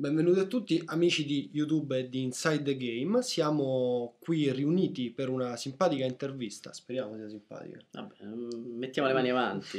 Benvenuti a tutti amici di YouTube e di Inside the Game. Siamo qui riuniti per una simpatica intervista. Speriamo sia simpatica. Vabbè, mm, mettiamo le mani avanti.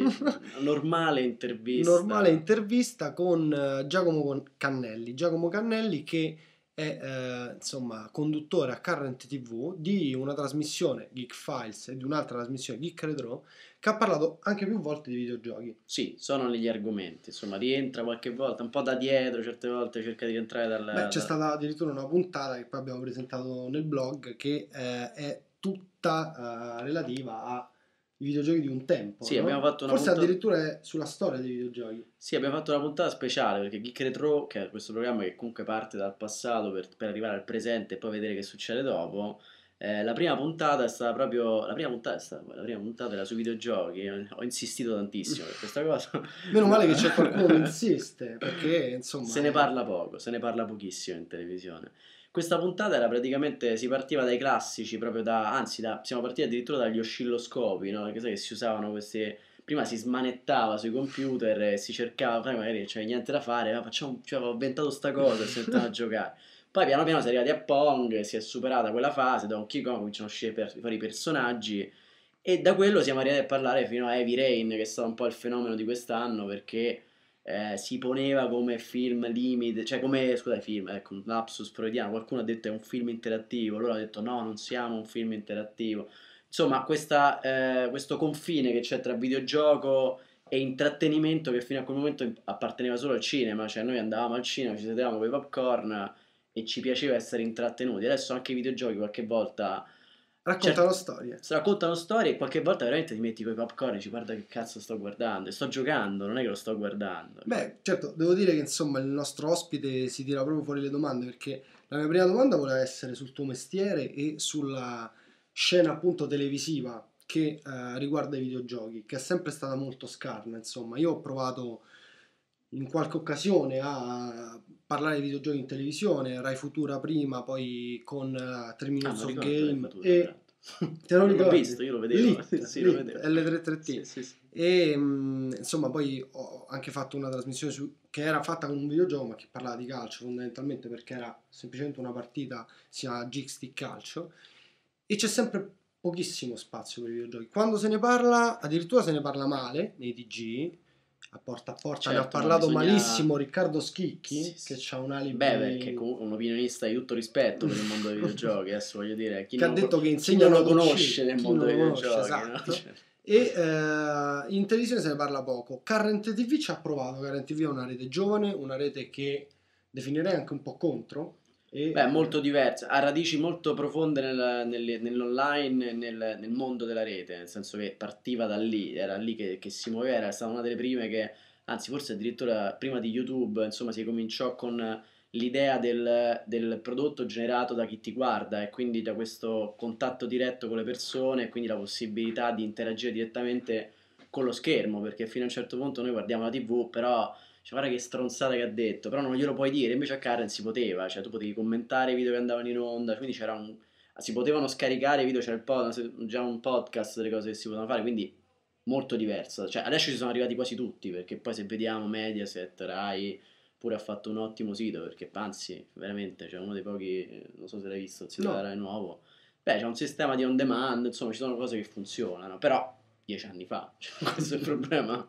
Normale intervista. Normale intervista con eh, Giacomo Cannelli. Giacomo Cannelli che è eh, insomma conduttore a Current TV di una trasmissione Geek Files e di un'altra trasmissione Geek Retro che ha parlato anche più volte di videogiochi. Sì, sono negli argomenti, insomma, rientra qualche volta, un po' da dietro, certe volte cerca di rientrare dal... Beh, c'è stata addirittura una puntata che poi abbiamo presentato nel blog che eh, è tutta eh, relativa a i videogiochi di un tempo. Sì, no? abbiamo fatto una Forse puntata... addirittura sulla storia dei videogiochi. Sì, abbiamo fatto una puntata speciale perché Geek Retro, che è questo programma che comunque parte dal passato per, per arrivare al presente e poi vedere che succede dopo, eh, la prima puntata è stata proprio. La prima puntata è stata la prima puntata era sui videogiochi. Ho insistito tantissimo per questa cosa. Meno male che c'è qualcuno che insiste, perché insomma. Se ne parla poco, se ne parla pochissimo in televisione. Questa puntata era praticamente. Si partiva dai classici, proprio da. Anzi, da, siamo partiti addirittura dagli oscilloscopi, no? Perché sai che si usavano questi. Prima si smanettava sui computer e si cercava, poi magari c'è niente da fare, ah, facciamo, cioè, ho inventato sta cosa e si a giocare. Poi piano piano si è arrivati a Pong, si è superata quella fase, Donkey Kong cominciano a uscire per, fare i personaggi e da quello siamo arrivati a parlare fino a Heavy Rain, che è stato un po' il fenomeno di quest'anno perché eh, si poneva come film limite, cioè come, scusate, film, ecco, un lapsus freudiano, qualcuno ha detto è un film interattivo, loro hanno detto no, non siamo un film interattivo. Insomma, questa, eh, questo confine che c'è tra videogioco e intrattenimento che fino a quel momento apparteneva solo al cinema, cioè noi andavamo al cinema, ci sedevamo con i popcorn e ci piaceva essere intrattenuti. Adesso anche i videogiochi qualche volta raccontano cioè, storie. Raccontano storie e qualche volta veramente ti metti con i popcorn e dici guarda che cazzo sto guardando, e sto giocando, non è che lo sto guardando. Beh, certo, devo dire che insomma il nostro ospite si tira proprio fuori le domande perché la mia prima domanda voleva essere sul tuo mestiere e sulla scena appunto televisiva che eh, riguarda i videogiochi, che è sempre stata molto scarna, insomma. Io ho provato in qualche occasione a parlare di videogiochi in televisione, Rai Futura prima, poi con uh, 3 Minutes ah, of Game Futura, e certo. te lo ricordo? L'ho visto, io lo vedevo, Lit, sì, Lit, lo vedevo. L33T. Sì, sì, sì. E mh, insomma, poi ho anche fatto una trasmissione su, che era fatta con un videogioco, ma che parlava di calcio fondamentalmente perché era semplicemente una partita, si chiama Jigstick Calcio, e c'è sempre pochissimo spazio per i videogiochi. Quando se ne parla, addirittura se ne parla male nei TG, a porta a porta certo, ne ha certo, parlato bisogna... malissimo Riccardo Schicchi sì, sì. che ha un alibi beh perché comunque un opinionista di tutto rispetto per il mondo dei videogiochi adesso voglio dire chi che non, ha detto che insegna non lo conosce nel mondo dei videogiochi esatto. no? Cioè. e uh, in televisione se ne parla poco Current TV ci ha provato Current TV è una rete giovane una rete che definirei anche un po' contro e... Beh, molto diversa, ha radici molto profonde nel, nel, nell'online nel, nel, mondo della rete, nel senso che partiva da lì, era lì che, che, si muoveva, era stata una delle prime che, anzi forse addirittura prima di YouTube, insomma si cominciò con l'idea del, del prodotto generato da chi ti guarda e quindi da questo contatto diretto con le persone e quindi la possibilità di interagire direttamente con lo schermo, perché fino a un certo punto noi guardiamo la TV, però cioè, guarda che stronzata che ha detto, però non glielo puoi dire, invece a Karen si poteva, cioè tu potevi commentare i video che andavano in onda, quindi c'era un... si potevano scaricare i video, c'era il pod, già un podcast delle cose che si potevano fare, quindi molto diverso. Cioè, adesso ci sono arrivati quasi tutti, perché poi se vediamo Mediaset, Rai, pure ha fatto un ottimo sito, perché anzi, veramente, c'è cioè uno dei pochi, non so se l'hai visto, il sito no. Rai nuovo. Beh, c'è un sistema di on demand, insomma, ci sono cose che funzionano, però dieci anni fa. Cioè, questo è il problema.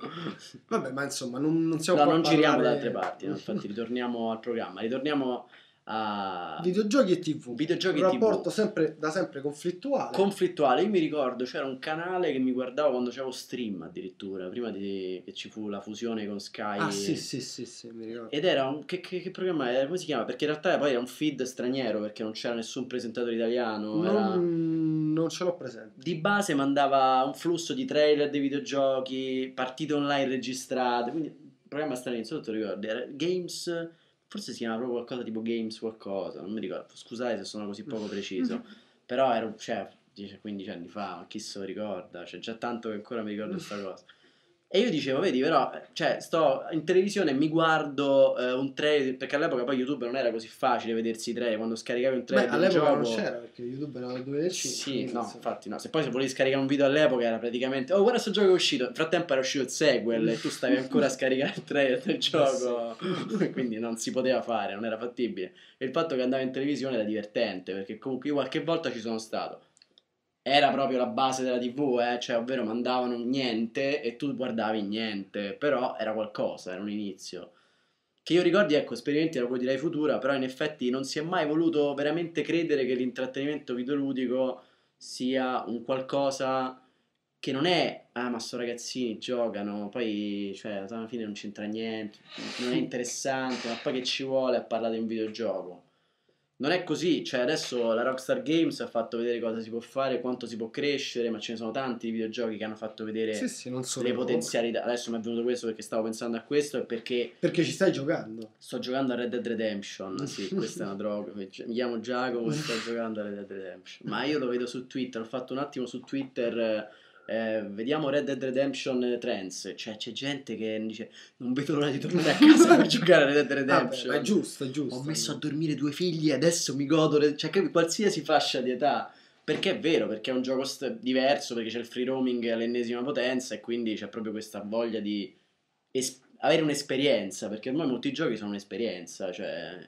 Vabbè, ma insomma, non, non siamo No, non parlare... giriamo da altre parti. No? Infatti, ritorniamo al programma. Ritorniamo a videogiochi e TV. Videogiochi un e rapporto TV. Sempre, da sempre conflittuale. Conflittuale. Io mi ricordo c'era un canale che mi guardavo quando c'avevo stream addirittura, prima di, che ci fu la fusione con Sky. Ah, sì, sì, sì, sì mi ricordo. Ed era un che, che, che programma era? Come si chiama? Perché in realtà poi era un feed straniero perché non c'era nessun presentatore italiano. Non, era... non ce l'ho presente. Di base mandava un flusso di trailer dei videogiochi, partite online registrate, quindi un programma se ti ricordi, era Games forse si chiama proprio qualcosa tipo Games qualcosa, non mi ricordo, scusate se sono così poco preciso, però ero, cioè, 10-15 anni fa, chi se lo ricorda, cioè già tanto che ancora mi ricordo questa cosa. E io dicevo, vedi, però, cioè, sto in televisione e mi guardo eh, un trailer, perché all'epoca poi YouTube non era così facile vedersi i trailer, quando scaricavi un trailer Beh, all'epoca gioco... non c'era perché YouTube era nel 2005. Sì, no, infatti no. Se poi se volevi scaricare un video all'epoca era praticamente, oh guarda sto gioco è uscito, nel frattempo era uscito il sequel e tu stavi ancora a scaricare il trailer del gioco, quindi non si poteva fare, non era fattibile. E il fatto che andava in televisione era divertente, perché comunque io qualche volta ci sono stato. Era proprio la base della TV, eh? cioè ovvero mandavano niente e tu guardavi niente, però era qualcosa, era un inizio. Che io ricordi, ecco, esperimenti era quello di Rai Futura, però in effetti non si è mai voluto veramente credere che l'intrattenimento videoludico sia un qualcosa che non è, ah ma sto ragazzini giocano, poi cioè alla fine non c'entra niente, non è interessante, ma poi che ci vuole a parlare di un videogioco? Non è così, cioè adesso la Rockstar Games ha fatto vedere cosa si può fare, quanto si può crescere, ma ce ne sono tanti di videogiochi che hanno fatto vedere Sì, sì, le potenzialità. Adesso mi è venuto questo perché stavo pensando a questo e perché Perché ci stai giocando. sto giocando a Red Dead Redemption. Sì, questa è una droga. Mi chiamo Giacomo e sto giocando a Red Dead Redemption. Ma io lo vedo su Twitter, ho fatto un attimo su Twitter. Eh, eh, vediamo Red Dead Redemption Trends. Cioè, c'è gente che dice: Non vedo l'ora di tornare a casa per giocare a Red Dead Vabbè, Redemption. ma è giusto, è giusto. Ho messo a dormire due figli e adesso mi godo. Cioè, capi- qualsiasi fascia di età. Perché è vero, perché è un gioco st- diverso, perché c'è il free roaming all'ennesima potenza e quindi c'è proprio questa voglia di es- avere un'esperienza, perché ormai molti giochi sono un'esperienza, cioè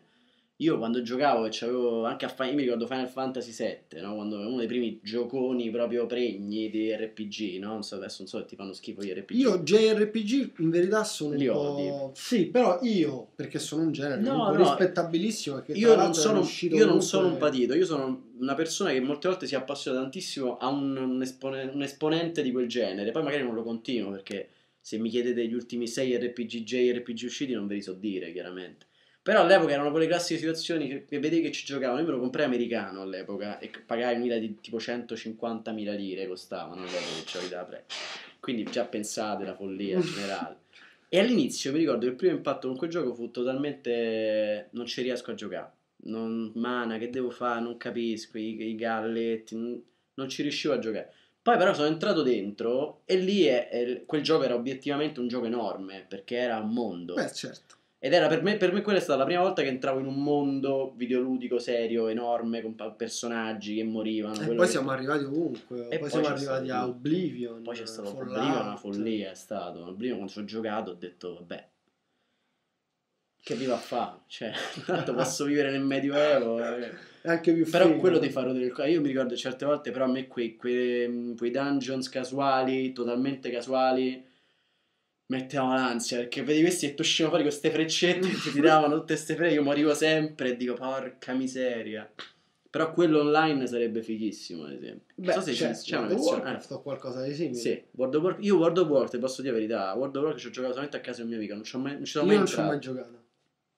io quando giocavo e c'avevo anche a Fi- io mi ricordo Final Fantasy VII, no? Quando uno dei primi gioconi proprio pregni di RPG, no? Non so, adesso non so se ti fanno schifo gli RPG. Io JRPG in verità sono Li un po'... Sì, però io, perché sono un genere No, no. rispettabilissimo che Io non, sono, io non sono un patito, io sono una persona che molte volte si appassiona tantissimo a un, un espone- un esponente di quel genere, poi magari non lo continuo perché se mi chiedete gli ultimi 6 RPG, JRPG usciti non ve li so dire chiaramente. Però all'epoca erano quelle classiche situazioni che, che vedevi che ci giocavano, io me lo comprai americano all'epoca e pagai un'ira di tipo 150.000 lire costavano all'epoca giochi della pre. Quindi già pensate la follia generale. E all'inizio mi ricordo che il primo impatto con quel gioco fu totalmente non ci riesco a giocare. Non, mana, che devo fare? Non capisco, i, i galletti, non, non ci riuscivo a giocare. Poi però sono entrato dentro e lì è- è- quel gioco era obiettivamente un gioco enorme perché era un mondo. Beh, certo. Ed era per me, per me quella è stata la prima volta che entravo in un mondo videoludico serio, enorme, con pa- personaggi che morivano. E poi siamo arrivati ovunque. E poi, siamo arrivati stato- a Oblivion. Poi c'è stato Fallout. Oblivion, una follia è stato. Oblivion quando ci ho giocato ho detto, vabbè, che viva a fa? Cioè, tanto posso vivere nel medioevo. eh. È anche più Però figo. quello ti fa rodere il cuore. Io mi ricordo certe volte, però a me quei, quei, quei dungeons casuali, totalmente casuali, mettevano l'ansia perché vedi questi che ti uscivano fuori con queste freccette e ti tiravano tutte queste frecce. Io morivo sempre e dico, porca miseria. Però quello online sarebbe fighissimo, ad esempio. Beh, non so se c'è, c'è, c'è una versione. Warcraft o qualcosa di simile. Eh, sì, World of War- io World of Warcraft, posso dire la verità, World of Warcraft ci ho giocato solamente a casa di un mio amico, non ci, ho mai, non ci sono Io mai non ci ho mai giocato.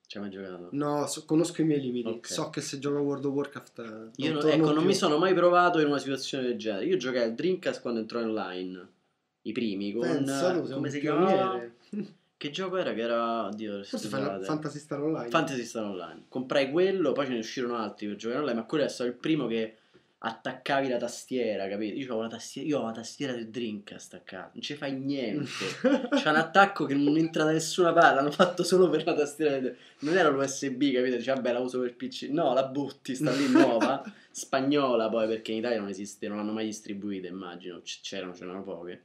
Ci hai mai giocato? No, so- conosco i miei limiti. Ok. So che se gioco a World of Warcraft. eh, non Io non, ecco, non più. mi sono mai provato in una situazione del genere. Io giocai al Dreamcast quando entrò online. I primi con Pensa sei come si chiamava? Che gioco era? Che era oddio, Forse. Final Fantasy Star Online. Fantasy Star Online. Comprai quello, poi ce ne uscirono altri per giocare online, ma quello è stato il primo che attaccavi la tastiera, capito? Io avevo la tastiera, io avevo la tastiera del Dreamcast a casa, non ci fai niente. C'è un attacco che non entra da nessuna parte, l'hanno fatto solo per la tastiera. del- Non era l'USB, capito? Dice, vabbè, la uso per PC. No, la butti, sta lì nuova, spagnola poi, perché in Italia non esiste, non l'hanno mai distribuita, immagino. C'erano, c'erano poche.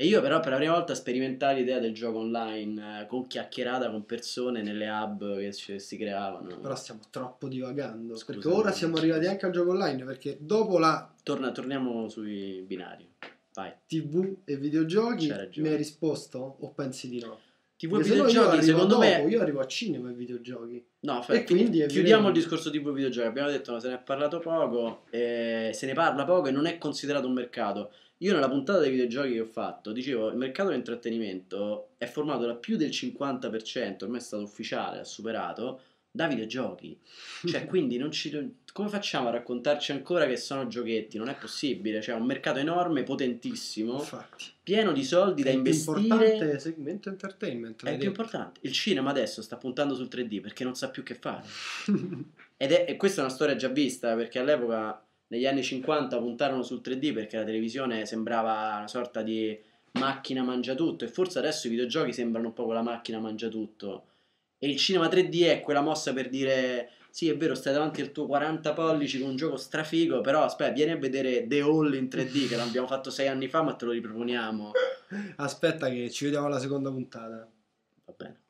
E io però per la prima volta sperimentai l'idea del gioco online, eh, con chiacchierata con persone nelle hub che ci- si creavano. Però stiamo troppo divagando. Scusa, perché ora siamo arrivati anche al gioco online. Perché dopo la Torna- torniamo sui binari. Vai. TV e videogiochi mi hai risposto o pensi di no? TV io videogiochi, secondo dopo, me... io arrivo a cinema e videogiochi. No, E aspetta, quindi chiudiamo il discorso TV videogiochi. Abbiamo detto che se ne è parlato poco, eh, se ne parla poco e non è considerato un mercato. Io nella puntata dei videogiochi che ho fatto dicevo il mercato dell'intrattenimento è formato da più del 50%, ormai è stato ufficiale, ha superato, da videogiochi. Cioè, quindi non ci, come facciamo a raccontarci ancora che sono giochetti? Non è possibile. Cioè, è un mercato enorme, potentissimo, Infatti. pieno di soldi da è più investire. importante segmento entertainment. È il più detto. importante. Il cinema adesso sta puntando sul 3D perché non sa più che fare. Ed è, e questa è una storia già vista perché all'epoca, negli anni 50, puntarono sul 3D perché la televisione sembrava una sorta di macchina mangia tutto e forse adesso i videogiochi sembrano un po' quella macchina mangia tutto e il cinema 3D è quella mossa per dire sì è vero stai davanti al tuo 40 pollici con un gioco strafigo però aspetta vieni a vedere The Hall in 3D che l'abbiamo fatto sei anni fa ma te lo riproponiamo. Aspetta che ci vediamo alla seconda puntata. Va bene